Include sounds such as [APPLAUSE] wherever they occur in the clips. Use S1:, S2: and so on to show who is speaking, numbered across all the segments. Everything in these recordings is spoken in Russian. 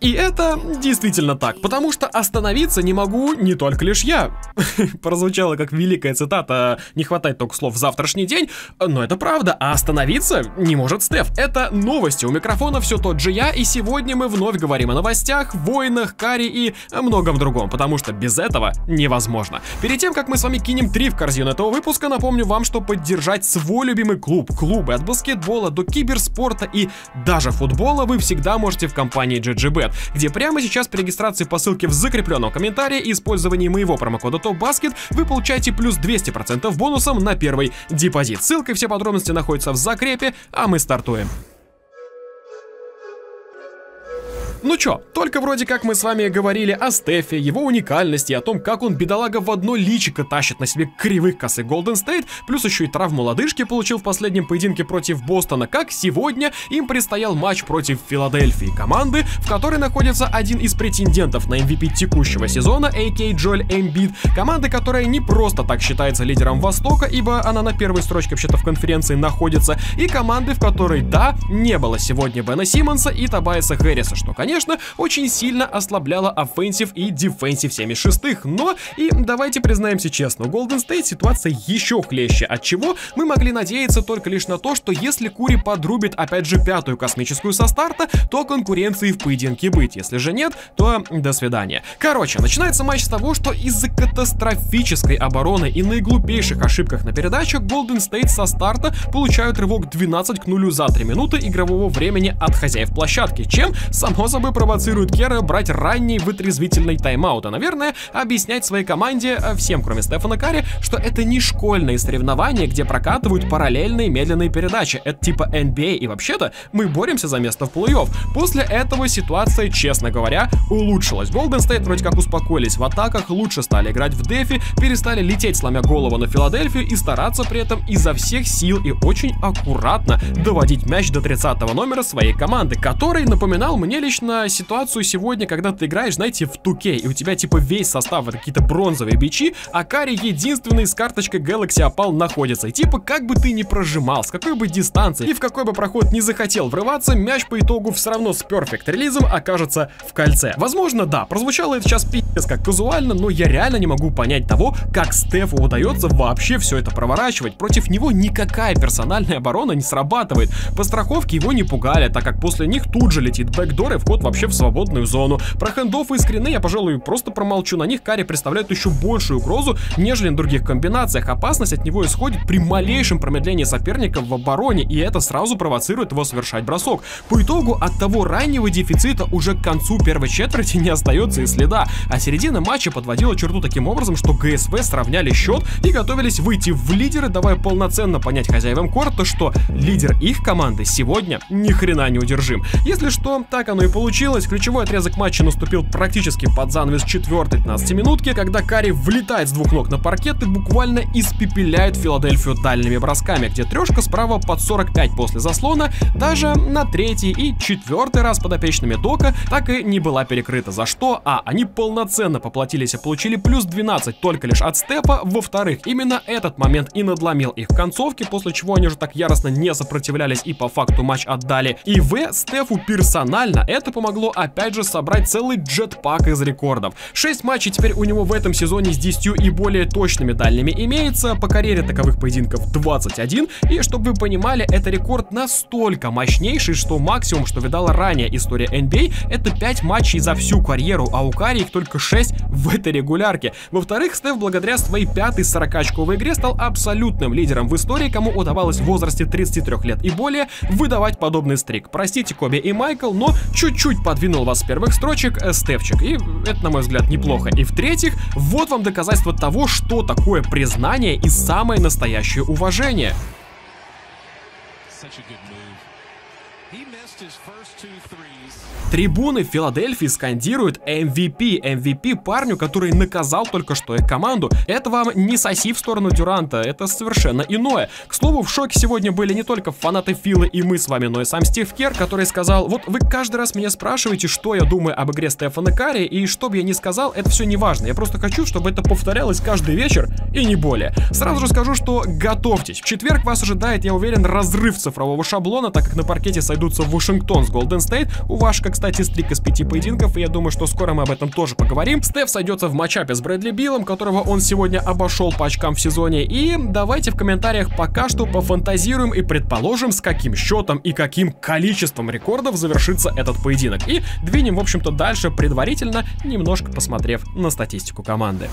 S1: И это действительно так, потому что остановиться не могу не только лишь я. [LAUGHS] Прозвучало как великая цитата «Не хватает только слов завтрашний день», но это правда, а остановиться не может Стеф. Это новости, у микрофона все тот же я, и сегодня мы вновь говорим о новостях, войнах, каре и многом другом, потому что без этого невозможно. Перед тем, как мы с вами кинем три в корзину этого выпуска, напомню вам, что поддержать свой любимый клуб, клубы от баскетбола до киберспорта и даже футбола вы всегда можете в компании GGBet, где прямо сейчас при регистрации по ссылке в закрепленном комментарии и использовании моего промокода TOPBASKET вы получаете плюс 200% бонусом на первый депозит. Ссылка и все подробности находятся в закрепе, а мы стартуем. Ну чё, только вроде как мы с вами говорили о Стефе, его уникальности, о том, как он, бедолага, в одно личико тащит на себе кривых косы Голден Стейт, плюс еще и травму лодыжки получил в последнем поединке против Бостона, как сегодня им предстоял матч против Филадельфии, команды, в которой находится один из претендентов на MVP текущего сезона, a.k.a. Джоэль Эмбиид, команда, которая не просто так считается лидером Востока, ибо она на первой строчке вообще-то в конференции находится, и команды, в которой, да, не было сегодня Бена Симмонса и Тобайаса Харриса, что, конечно, конечно, очень сильно ослабляла офенсив и дефенсив 76-х, но и давайте признаемся честно, у Golden State ситуация еще хлеще, от чего мы могли надеяться только лишь на то, что если Карри подрубит опять же пятую космическую со старта, то конкуренции в поединке быть, если же нет, то до свидания. Короче, начинается матч с того, что из-за катастрофической обороны и наиглупейших ошибках на передачах Golden State со старта получают рывок 12 к 0 за 3 минуты игрового времени от хозяев площадки, чем, само собой, собой провоцирует Кера брать ранний вытрезвительный тайм-аут, а, наверное, объяснять своей команде, э, всем кроме Стефана Карри, что это не школьные соревнования, где прокатывают параллельные медленные передачи, это типа NBA, и вообще-то мы боремся за место в плей-офф. После этого ситуация, честно говоря, улучшилась. Golden State вроде как успокоились в атаках, лучше стали играть в дефи, перестали лететь, сломя голову на Филадельфию и стараться при этом изо всех сил и очень аккуратно доводить мяч до 30 номера своей команды, который напоминал мне лично на ситуацию сегодня, когда ты играешь, знаете, в туке, и у тебя типа весь состав это какие-то бронзовые бичи, а Карри единственный с карточкой Galaxy опал находится. И типа как бы ты ни прожимал, с какой бы дистанции и в какой бы проход не захотел врываться, мяч по итогу все равно с перфект релизом окажется в кольце. Возможно, да, прозвучало это сейчас пиздец как казуально, но я реально не могу понять того, как Стефу удается вообще все это проворачивать. Против него никакая персональная оборона не срабатывает. По страховке его не пугали, так как после них тут же летит бэкдор и вход переход вообще в свободную зону. Про хендофы и скрины я, пожалуй, просто промолчу. На них Карри представляет еще большую угрозу, нежели на других комбинациях. Опасность от него исходит при малейшем промедлении соперника в обороне, и это сразу провоцирует его совершать бросок. По итогу от того раннего дефицита уже к концу первой четверти не остается и следа, а середина матча подводила черту таким образом, что ГСВ сравняли счет и готовились выйти в лидеры, давая полноценно понять хозяевам корта, что лидер их команды сегодня ни хрена не удержим. Если что, так оно и получилось получилось. Ключевой отрезок матча наступил практически под занавес четвертой 15 минутки, когда Карри влетает с двух ног на паркет и буквально испепеляет Филадельфию дальними бросками, где трешка справа под 45 после заслона даже на третий и четвертый раз подопечными Дока так и не была перекрыта. За что? А, они полноценно поплатились и получили плюс 12 только лишь от степа. Во-вторых, именно этот момент и надломил их в концовке, после чего они же так яростно не сопротивлялись и по факту матч отдали. И В Стефу персонально это помогло опять же собрать целый джетпак из рекордов. 6 матчей теперь у него в этом сезоне с 10 и более точными дальними имеется, по карьере таковых поединков 21, и чтобы вы понимали, это рекорд настолько мощнейший, что максимум, что видала ранее история NBA, а, это 5 матчей за всю карьеру, а у Кари их только 6 в этой регулярке. Во-вторых, Стеф благодаря своей пятой 40-очковой игре стал абсолютным лидером в истории, кому удавалось в возрасте 33 лет и более выдавать подобный стрик. Простите, Коби и Майкл, но чуть-чуть чуть подвинул вас с первых строчек Степчик, и это, на мой взгляд, неплохо. И в-третьих, вот вам доказательство того, что такое признание и самое настоящее уважение. Such a good move. He. Трибуны Филадельфии скандируют MVP, MVP парню, который наказал только что их команду. Это вам не соси в сторону Дюранта, это совершенно иное. К слову, в шоке сегодня были не только фанаты Фила и мы с вами, но и сам Стив Кер, который сказал, вот вы каждый раз меня спрашиваете, что я думаю об игре Стефана Карри, и что бы я ни сказал, это все не важно. Я просто хочу, чтобы это повторялось каждый вечер и не более. Сразу же скажу, что готовьтесь. В четверг вас ожидает, я уверен, разрыв цифрового шаблона, так как на паркете сойдут сойдутся в Вашингтон с Голден Стейт. У Вашка, кстати, стрик из пяти поединков, и я думаю, что скоро мы об этом тоже поговорим. Стеф сойдется в матчапе с Брэдли Биллом, которого он сегодня обошел по очкам в сезоне. И давайте в комментариях пока что пофантазируем и предположим, с каким счетом и каким количеством рекордов завершится этот поединок. И двинем, в общем-то, дальше предварительно, немножко посмотрев на статистику команды.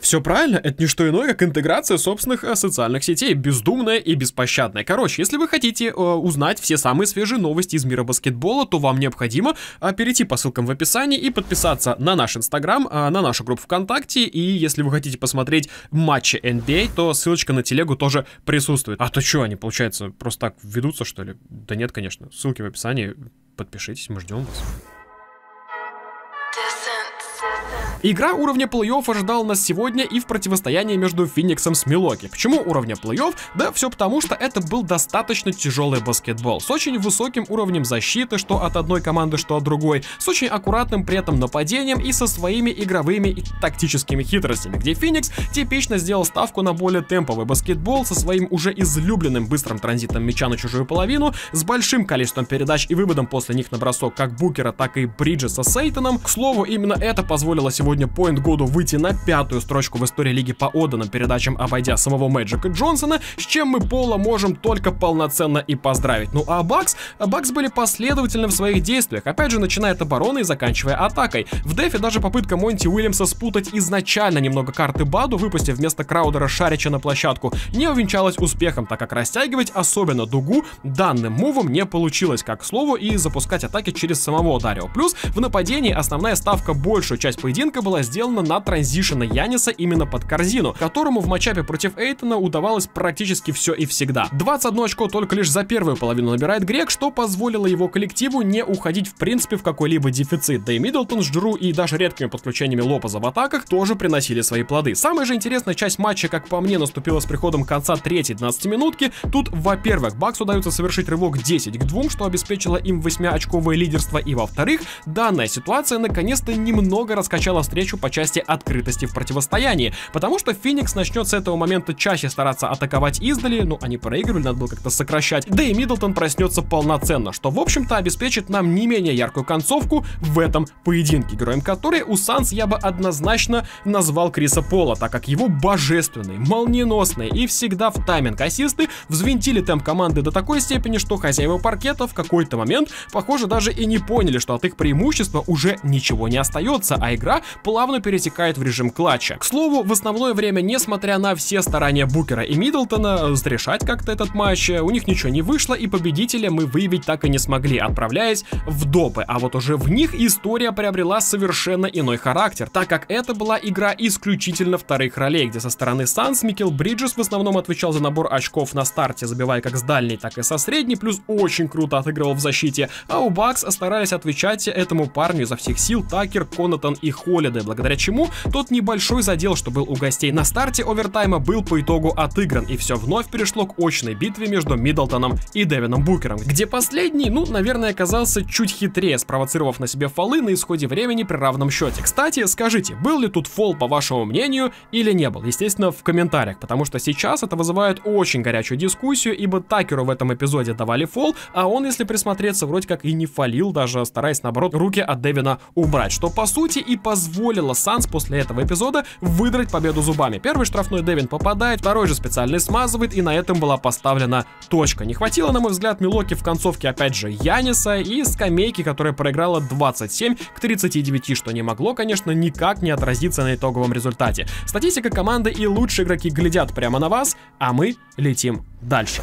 S1: Все правильно, это не что иное, как интеграция собственных э, социальных сетей, бездумная и беспощадная. Короче, если вы хотите э, узнать все самые свежие новости из мира баскетбола, то вам необходимо э, перейти по ссылкам в описании и подписаться на наш инстаграм, э, на нашу группу ВКонтакте, и если вы хотите посмотреть матчи NBA, а, то ссылочка на телегу тоже присутствует. А то что, они, получается, просто так ведутся, что ли? Да нет, конечно, ссылки в описании, подпишитесь, мы ждем вас. Игра уровня плей-офф ожидала нас сегодня и в противостоянии между Фениксом с Милоки. Почему уровня плей-офф? Да все потому, что это был достаточно тяжелый баскетбол, с очень высоким уровнем защиты, что от одной команды, что от другой, с очень аккуратным при этом нападением и со своими игровыми и тактическими хитростями, где Феникс типично сделал ставку на более темповый баскетбол со своим уже излюбленным быстрым транзитом мяча на чужую половину, с большим количеством передач и выводом после них на бросок как Букера, так и Бриджеса с Эйтоном. К слову, именно это позволило сегодня сегодня Point году выйти на пятую строчку в истории лиги по отданным передачам, обойдя самого Мэджика Джонсона, с чем мы Пола можем только полноценно и поздравить. Ну а Бакс? Бакс были последовательны в своих действиях, опять же начиная от обороны и заканчивая атакой. В дефе даже попытка Монти Уильямса спутать изначально немного карты Баду, выпустив вместо Краудера Шарича на площадку, не увенчалась успехом, так как растягивать особенно дугу данным мувом не получилось, как к слову, и запускать атаки через самого Дарио. Плюс в нападении основная ставка большую часть поединка ставка была сделана на транзишена Яниса именно под корзину, которому в матчапе против Эйтона удавалось практически все и всегда. 21 очко только лишь за первую половину набирает Грек, что позволило его коллективу не уходить в принципе в какой-либо дефицит. Да и Миддлтон с Джру и даже редкими подключениями Лопеза в атаках тоже приносили свои плоды. Самая же интересная часть матча, как по мне, наступила с приходом конца третьей 12 минутки. Тут, во-первых, Бакс удается совершить рывок 10 к 2, что обеспечило им 8-очковое лидерство, и во-вторых, данная ситуация наконец-то немного раскачала встречу по части открытости в противостоянии, потому что Феникс начнет с этого момента чаще стараться атаковать издали, ну они проигрывали, надо было как-то сокращать, да и Миддлтон проснется полноценно, что в общем-то обеспечит нам не менее яркую концовку в этом поединке, героем которой у Санс я бы однозначно назвал Криса Пола, так как его божественные, молниеносные и всегда в тайминг ассисты взвинтили темп команды до такой степени, что хозяева паркета в какой-то момент, похоже, даже и не поняли, что от их преимущества уже ничего не остается, а игра плавно перетекает в режим клатча. К слову, в основное время, несмотря на все старания Букера и Миддлтона разрешать как-то этот матч, у них ничего не вышло, и победителя мы выявить так и не смогли, отправляясь в допы. А вот уже в них история приобрела совершенно иной характер, так как это была игра исключительно вторых ролей, где со стороны Санс Микел Бриджес в основном отвечал за набор очков на старте, забивая как с дальней, так и со средней, плюс очень круто отыгрывал в защите, а у Бакс старались отвечать этому парню изо всех сил Такер, Конатон и Холли Холлиday, благодаря чему тот небольшой задел, что был у гостей на старте овертайма, был по итогу отыгран, и все вновь перешло к очной битве между Миддлтоном и Девином Букером, где последний, ну, наверное, оказался чуть хитрее, спровоцировав на себе фолы на исходе времени при равном счете. Кстати, скажите, был ли тут фол, по вашему мнению, или не был? Естественно, в комментариях, потому что сейчас это вызывает очень горячую дискуссию, ибо Такеру в этом эпизоде давали фол, а он, если присмотреться, вроде как и не фалил, даже стараясь, наоборот, руки от Девина убрать, что по сути и позволило позволила Санс после этого эпизода выдрать победу зубами. Первый штрафной Девин попадает, второй же специальный смазывает, и на этом была поставлена точка. Не хватило, на мой взгляд, Милоки в концовке опять же Яниса и скамейки, которая проиграла 27 к 39, что не могло, конечно, никак не отразиться на итоговом результате. Статистика команды и лучшие игроки глядят прямо на вас, а мы летим дальше.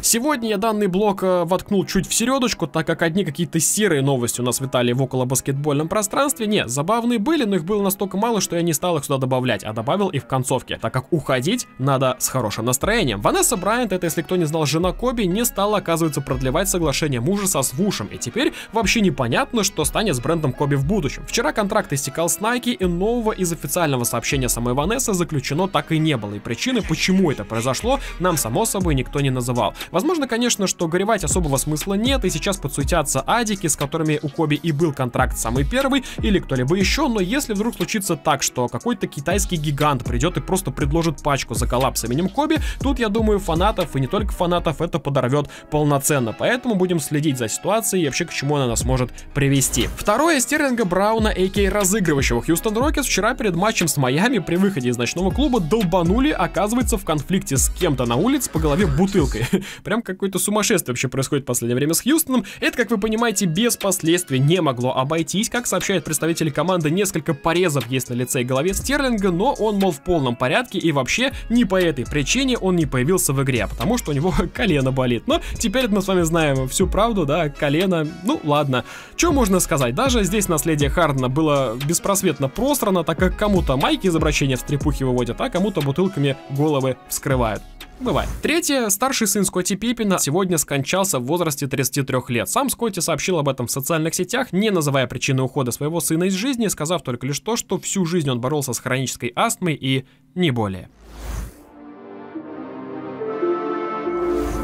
S1: Сегодня я данный блок э, воткнул чуть в середочку, так как одни какие-то серые новости у нас витали в около баскетбольном пространстве. Не, забавные были, но их было настолько мало, что я не стал их сюда добавлять, а добавил их в концовке, так как уходить надо с хорошим настроением. Ванесса Брайант, это если кто не знал, жена Коби, не стала, оказывается, продлевать соглашение мужа со Свушем, и теперь вообще непонятно, что станет с брендом Коби в будущем. Вчера контракт истекал с Nike, и нового из официального сообщения самой Ванессы заключено так и не было, и причины, почему это произошло, нам само собой никто не называл. Возможно, конечно, что горевать особого смысла нет, и сейчас подсуетятся адики, с которыми у Коби и был контракт самый первый, или кто-либо еще, но если вдруг случится так, что какой-то китайский гигант придет и просто предложит пачку за коллапс имени Коби, тут, я думаю, фанатов, и не только фанатов, это подорвет полноценно. Поэтому будем следить за ситуацией и вообще к чему она нас может привести. Второе, Стерлинга Брауна, a.k.a. разыгрывающего Хьюстон Рокетс, вчера перед матчем с Майами при выходе из ночного клуба долбанули, оказывается, в конфликте с кем-то на улице по голове бутылкой. [LAUGHS] Прям какое-то сумасшествие вообще происходит в последнее время с Хьюстоном. Это, как вы понимаете, без последствий не могло обойтись. Как сообщают представители команды, несколько порезов есть на лице и голове Стерлинга, но он, мол, в полном порядке и вообще не по этой причине он не появился в игре, потому что у него [LAUGHS] колено болит. Но теперь мы с вами знаем всю правду, да, колено, ну ладно. Что можно сказать? Даже здесь наследие Хардена было беспросветно просрано, так как кому-то майки из обращения в стрепухи выводят, а кому-то бутылками головы вскрывают. Бывает. Третье. Старший сын Скотти Пиппина сегодня скончался в возрасте 33 лет. Сам Скотти сообщил об этом в социальных сетях, не называя причины ухода своего сына из жизни, сказав только лишь то, что всю жизнь он боролся с хронической астмой и не более.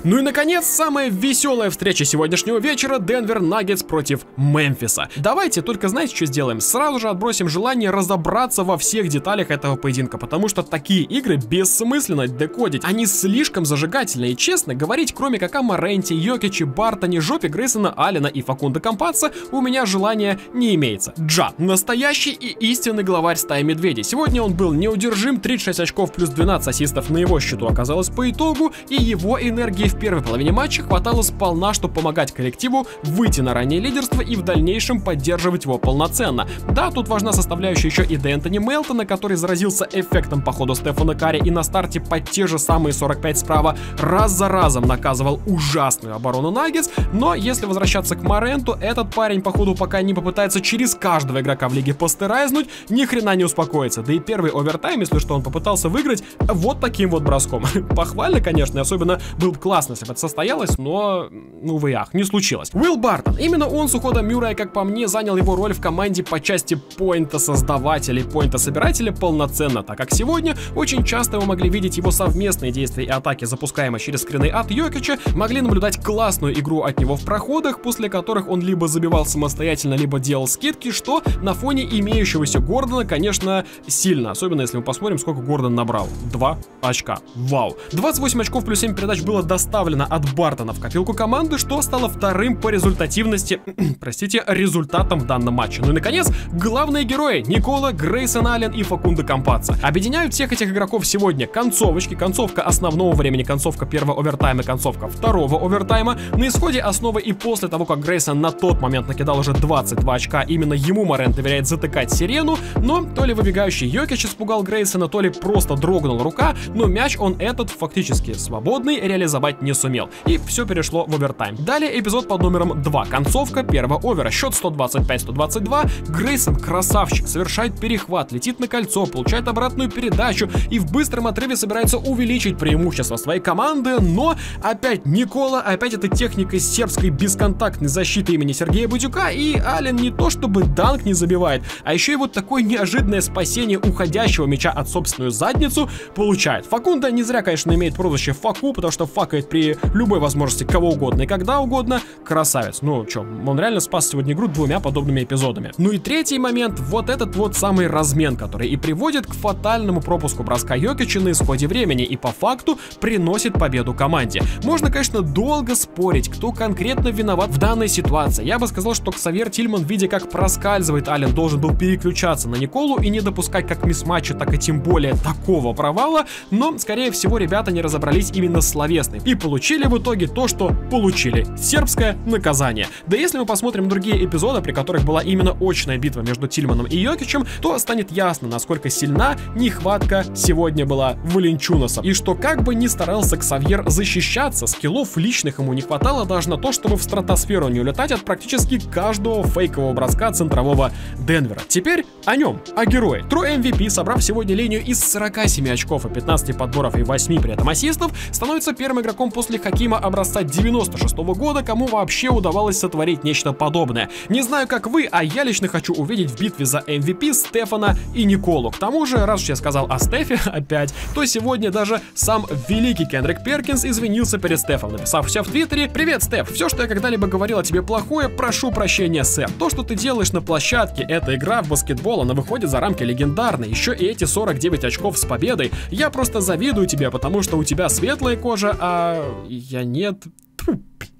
S1: Ну и, наконец, самая веселая встреча сегодняшнего вечера — Денвер Наггетс против Мемфиса. Давайте только знаете, что сделаем? Сразу же отбросим желание разобраться во всех деталях этого поединка, потому что такие игры бессмысленно декодить. Они слишком зажигательные и, честно, говорить, кроме как о Моренте, Йокиче, Бартоне, Жопе Грейсона, Алина и Факунда Компаца, у меня желания не имеется. Джа, настоящий и истинный главарь стаи медведей. Сегодня он был неудержим, 36 очков плюс 12 ассистов на его счету оказалось по итогу, и его энергии в первой половине матча хватало сполна, чтобы помогать коллективу выйти на раннее лидерство и в дальнейшем поддерживать его полноценно. Да, тут важна составляющая еще и Д'Энтони Мелтона, который заразился эффектом по ходу Стефана Карри и на старте под те же самые 45 справа раз за разом наказывал ужасную оборону Наггетс, но если возвращаться к Моренту, этот парень походу пока не попытается через каждого игрока в лиге постерайзнуть, ни хрена не успокоится. Да и первый овертайм, если что, он попытался выиграть вот таким вот броском. [LAUGHS] Похвально, конечно, особенно был класс классно, если бы это состоялось, но, ну, в ях, не случилось. Уилл Бартон. Именно он с уходом Мюррея, как по мне, занял его роль в команде по части поинта создавателя и поинта собирателя полноценно, так как сегодня очень часто мы могли видеть его совместные действия и атаки, запускаемые через скрины от Йокича, могли наблюдать классную игру от него в проходах, после которых он либо забивал самостоятельно, либо делал скидки, что на фоне имеющегося Гордона, конечно, сильно, особенно если мы посмотрим, сколько Гордон набрал. Два очка. Вау. 28 очков плюс 7 передач было достаточно доставлена от Бартона в копилку команды, что стало вторым по результативности, [CLEARS THROAT] простите, результатом в данном матче. Ну и, наконец, главные герои Никола, Грейсон Аллен и Факунда Компаца. Объединяют всех этих игроков сегодня концовочки, концовка основного времени, концовка первого овертайма, концовка второго овертайма. На исходе основы и после того, как Грейсон на тот момент накидал уже 22 очка, именно ему Морен доверяет затыкать сирену, но то ли выбегающий Йокич испугал Грейсона, то ли просто дрогнул рука, но мяч он этот фактически свободный реализовать не сумел. И все перешло в овертайм. Далее эпизод под номером 2. Концовка первого овера. Счет 125-122. Грейсон, красавчик, совершает перехват, летит на кольцо, получает обратную передачу и в быстром отрыве собирается увеличить преимущество своей команды, но опять Никола, опять эта техника сербской бесконтактной защиты имени Сергея Будюка, и Ален не то чтобы данк не забивает, а еще и вот такое неожиданное спасение уходящего мяча от собственную задницу получает. Факунда не зря, конечно, имеет прозвище Факу, потому что факает при любой возможности кого угодно и когда угодно, красавец. Ну, чё, он реально спас сегодня игру двумя подобными эпизодами. Ну и третий момент, вот этот вот самый размен, который и приводит к фатальному пропуску броска Йокича на исходе времени и по факту приносит победу команде. Можно, конечно, долго спорить, кто конкретно виноват в данной ситуации. Я бы сказал, что Ксавер Тильман, видя как проскальзывает Ален, должен был переключаться на Николу и не допускать как мисс-матча, так и тем более такого провала, но, скорее всего, ребята не разобрались именно словесной. И получили в итоге то, что получили. Сербское наказание. Да если мы посмотрим другие эпизоды, при которых была именно очная битва между Тильманом и Йокичем, то станет ясно, насколько сильна нехватка сегодня была Валенчунаса. И что как бы ни старался Ксавьер защищаться, скиллов личных ему не хватало даже на то, чтобы в стратосферу не улетать от практически каждого фейкового броска центрового Денвера. Теперь о нем, о герое. True MVP, собрав сегодня линию из 47 очков и 15 подборов и 8 при этом ассистов, становится первым игроком игроком после Хакима образца 96 -го года, кому вообще удавалось сотворить нечто подобное. Не знаю, как вы, а я лично хочу увидеть в битве за MVP Стефана и Николу. К тому же, раз уж я сказал о Стефе [LAUGHS] опять, то сегодня даже сам великий Кендрик Перкинс извинился перед Стефом, написав все в Твиттере «Привет, Стеф, все, что я когда-либо говорил о тебе плохое, прошу прощения, сэр. То, что ты делаешь на площадке, это игра в баскетбол, она выходит за рамки легендарной. Еще и эти 49 очков с победой. Я просто завидую тебе, потому что у тебя светлая кожа, а я нет.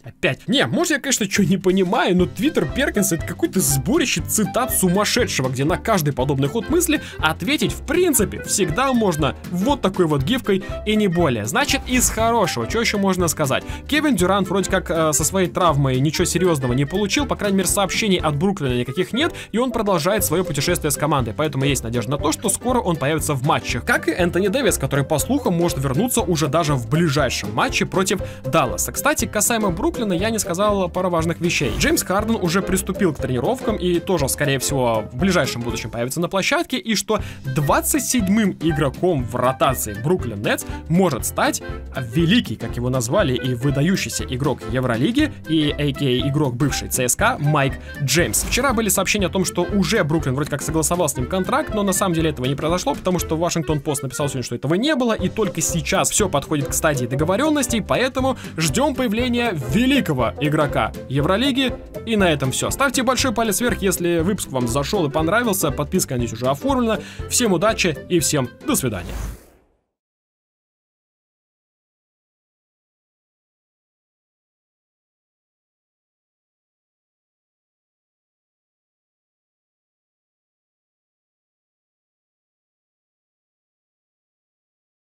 S1: Опять. Не, может я, конечно, что не понимаю, но Твиттер Перкинса это какой-то сборище цитат сумасшедшего, где на каждый подобный ход мысли ответить в принципе всегда можно вот такой вот гифкой и не более. Значит, из хорошего, что еще можно сказать? Кевин Дюрант вроде как э, со своей травмой ничего серьезного не получил, по крайней мере сообщений от Бруклина никаких нет, и он продолжает свое путешествие с командой, поэтому есть надежда на то, что скоро он появится в матчах. Как и Энтони Дэвис, который по слухам может вернуться уже даже в ближайшем матче против Далласа. Кстати, касаемо Бруклина, Бруклина я не сказал пару важных вещей. Джеймс Харден уже приступил к тренировкам и тоже, скорее всего, в ближайшем будущем появится на площадке, и что 27-м игроком в ротации Бруклин Нетс может стать великий, как его назвали, и выдающийся игрок Евролиги, и а.к.а. игрок бывший ЦСКА Майк Джеймс. Вчера были сообщения о том, что уже Бруклин вроде как согласовал с ним контракт, но на самом деле этого не произошло, потому что Вашингтон Пост написал сегодня, что этого не было, и только сейчас все подходит к стадии договоренностей, поэтому ждем появления великого игрока Евролиги. И на этом все. Ставьте большой палец вверх, если выпуск вам зашел и понравился. Подписка здесь уже оформлена. Всем удачи и всем до свидания.